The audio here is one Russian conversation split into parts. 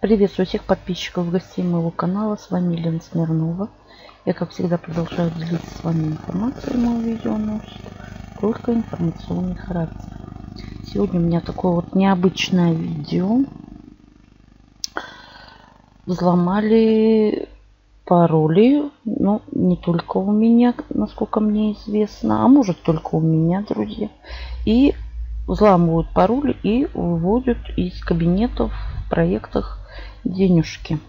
Приветствую всех подписчиков гостей моего канала. С вами Елена Смирнова. Я, как всегда, продолжаю делиться с вами информацией. Мое видео носит только информационный характер. Сегодня у меня такое вот необычное видео. Взломали пароли. Но не только у меня, насколько мне известно. А может только у меня, друзья. И взламывают пароли и выводят из кабинетов в проектах денежки.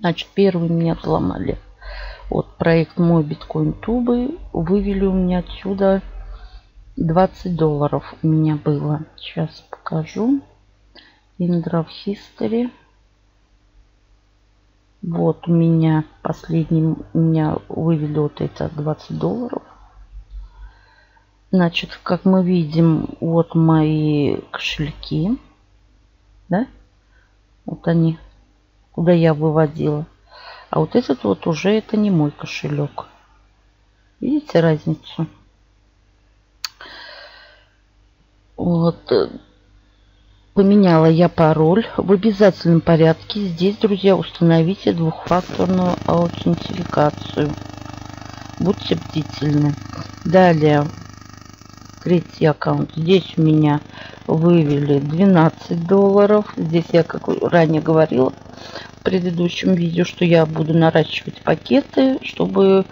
Значит, первый меня взломали. Вот проект мой биткоин тубы. Вывели у меня отсюда 20 долларов у меня было. Сейчас покажу. Indrav History. Вот у меня последний, у меня вывели вот это 20 долларов. Значит, как мы видим, вот мои кошельки. Да? Вот они, куда я выводила. А вот этот вот уже это не мой кошелек. Видите разницу? Вот. Э, поменяла я пароль. В обязательном порядке здесь, друзья, установите двухфакторную аутентификацию. Будьте бдительны. Далее. Третий аккаунт. Здесь у меня вывели 12 долларов. Здесь я, как ранее говорила в предыдущем видео, что я буду наращивать пакеты, чтобы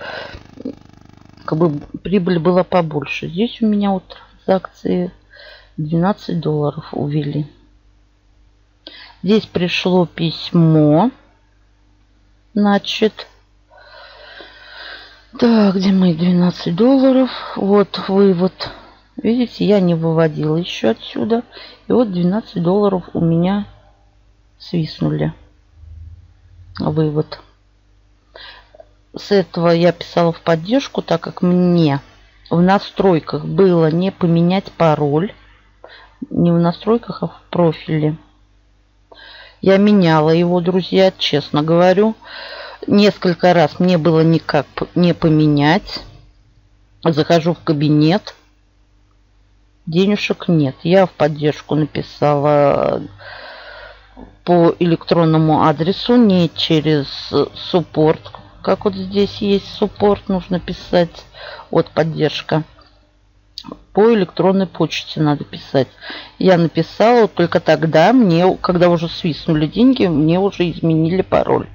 как бы прибыль была побольше. Здесь у меня вот транзакции 12 долларов увели. Здесь пришло письмо. Значит, так, где мои 12 долларов? Вот вывод Видите, я не выводила еще отсюда. И вот 12 долларов у меня свистнули. Вывод. С этого я писала в поддержку, так как мне в настройках было не поменять пароль. Не в настройках, а в профиле. Я меняла его, друзья, честно говорю. Несколько раз мне было никак не поменять. Захожу в кабинет денежек нет. Я в поддержку написала по электронному адресу, не через суппорт. Как вот здесь есть суппорт, нужно писать. Вот поддержка. По электронной почте надо писать. Я написала, только тогда мне, когда уже свистнули деньги, мне уже изменили пароль.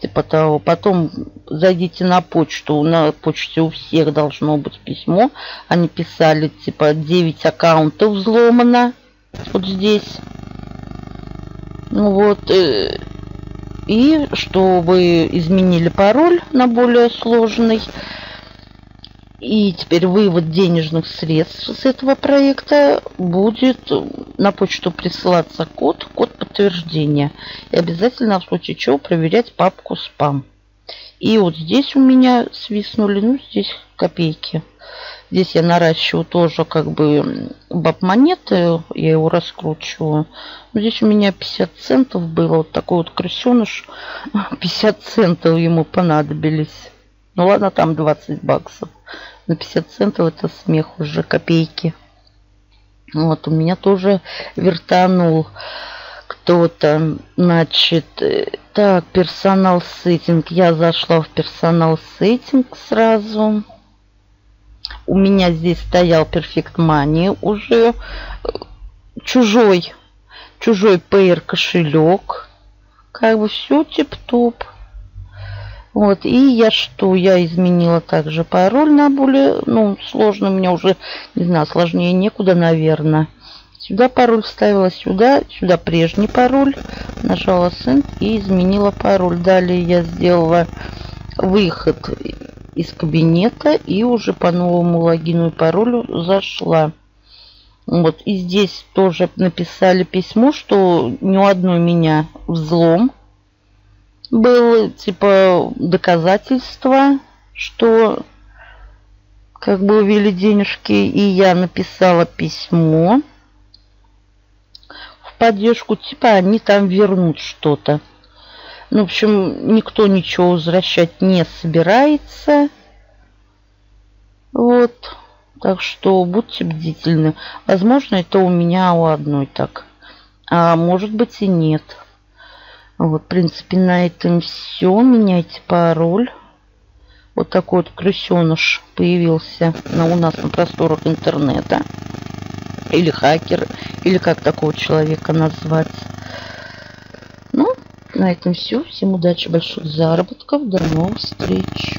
Типа того. Потом зайдите на почту. На почте у всех должно быть письмо. Они писали, типа, 9 аккаунтов взломано. Вот здесь. Ну вот. Э, и что вы изменили пароль на более сложный. И теперь вывод денежных средств с этого проекта будет на почту присылаться код, код подтверждения. И обязательно в случае чего проверять папку спам. И вот здесь у меня свистнули, ну здесь копейки. Здесь я наращиваю тоже как бы баб монеты, я его раскручиваю. Здесь у меня 50 центов было, вот такой вот крысеныш, 50 центов ему понадобились. Ну ладно, там 20 баксов на 50 центов это смех уже копейки. Вот, у меня тоже вертанул кто-то. Значит, э, так, персонал сеттинг. Я зашла в персонал сеттинг сразу. У меня здесь стоял Perfect Money уже э, чужой, чужой Payer кошелек. Как бы все тип-топ. Вот, и я что? Я изменила также пароль на более, ну, сложно, у меня уже, не знаю, сложнее некуда, наверное. Сюда пароль вставила, сюда, сюда прежний пароль. Нажала Send и изменила пароль. Далее я сделала выход из кабинета и уже по новому логину и паролю зашла. Вот, и здесь тоже написали письмо, что ни у одной меня взлом было типа доказательство, что как бы увели денежки, и я написала письмо в поддержку, типа они там вернут что-то. Ну, в общем, никто ничего возвращать не собирается. Вот. Так что будьте бдительны. Возможно, это у меня у одной так. А может быть и нет. Вот, в принципе, на этом все. Меняйте пароль. Вот такой вот крысеныш появился на, у нас на просторах интернета. Или хакер, или как такого человека назвать. Ну, на этом все. Всем удачи, больших заработков. До новых встреч.